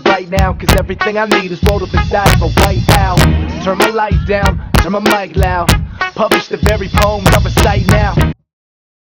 right now, cause everything I need is rolled up inside of a white owl. Turn my light down, turn my mic loud. Publish the very poems I recite now.